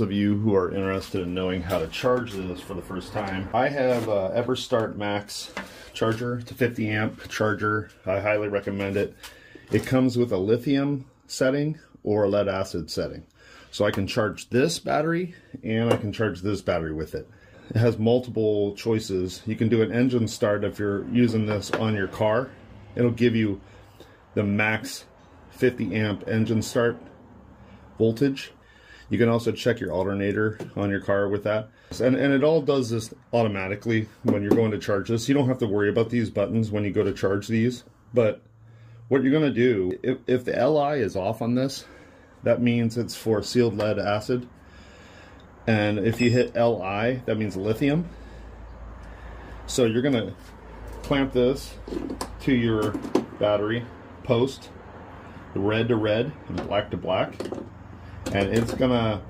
of you who are interested in knowing how to charge this for the first time, I have a EverStart Maxx charger. It's a 50 amp charger. I highly recommend it. It comes with a lithium setting or a lead acid setting. So I can charge this battery and I can charge this battery with it. It has multiple choices. You can do an engine start if you're using this on your car. It'll give you the max 50 amp engine start voltage. You can also check your alternator on your car with that. And, and it all does this automatically when you're going to charge this. You don't have to worry about these buttons when you go to charge these. But what you're going to do, if, if the LI is off on this, that means it's for sealed lead acid. And if you hit LI, that means lithium. So you're going to clamp this to your battery post, red to red and black to black. And it's to